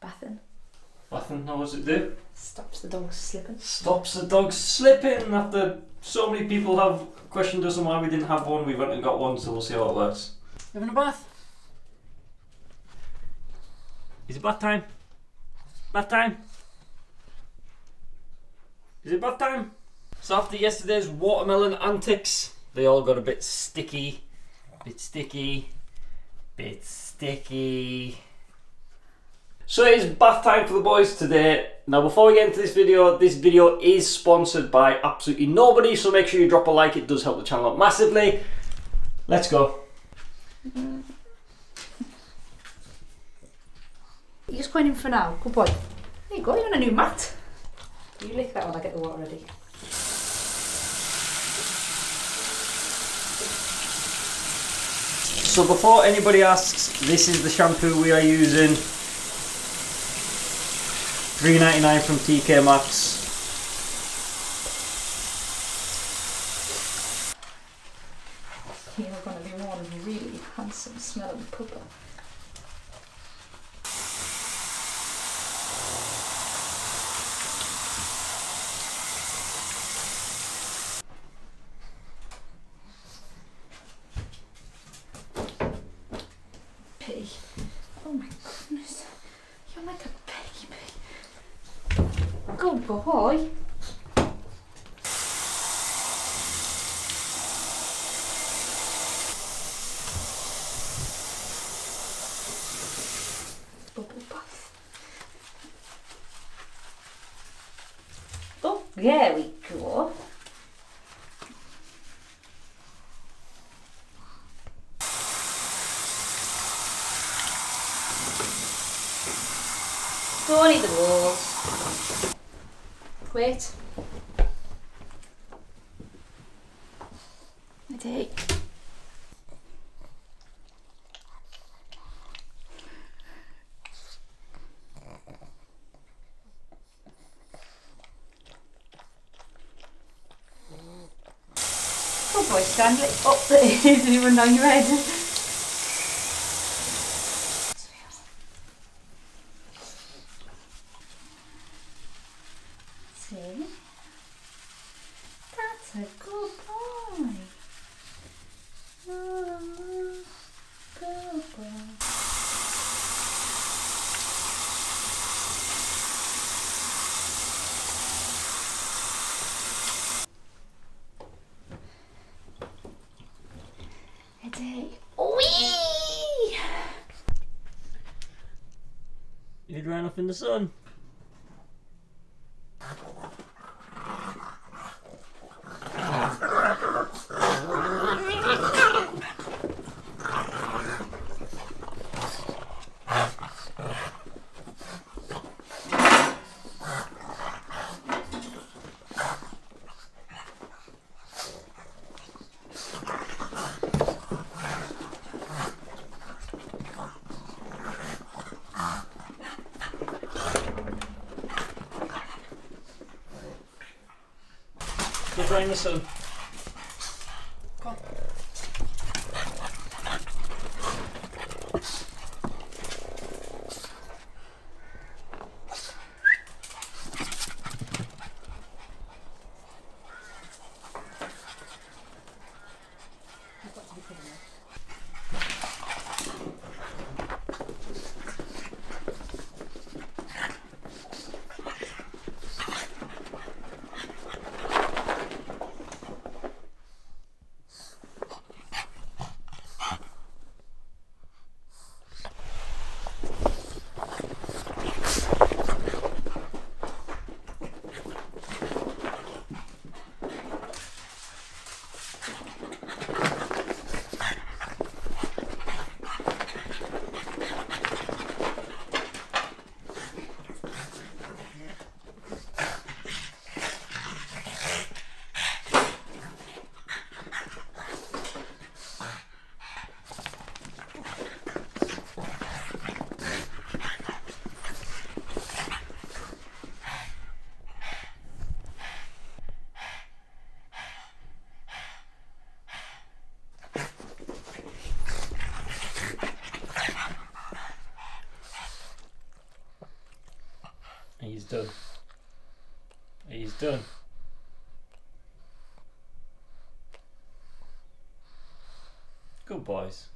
bathing. Bathing, how does it do? Stops the dogs slipping. Stops the dogs slipping after so many people have questioned us on why we didn't have one. We went and got one, so we'll see how it works. Having a bath? Is it bath time? Bath time? Is it bath time? So after yesterday's watermelon antics, they all got a bit sticky, bit sticky, bit sticky. So it is bath time for the boys today. Now before we get into this video, this video is sponsored by absolutely nobody, so make sure you drop a like, it does help the channel out massively. Let's go. You're just going in for now. Good boy. There you go, you're on a new mat. You lick that while I get the water ready. So before anybody asks, this is the shampoo we are using. $3.99 from TK Maxx. You're going to be one really handsome smelling pupper. Pig. Oh my goodness. You're like a baby. Good boy. Bubble bath. Oh, there we go. Don't eat the. Wait. I take. Good boy, Stanley. Oh, there it is. Did you run good boy. Oh, good boy. Eddie. Wee! You ran off in the sun. Go dry in done. He's done. Good boys.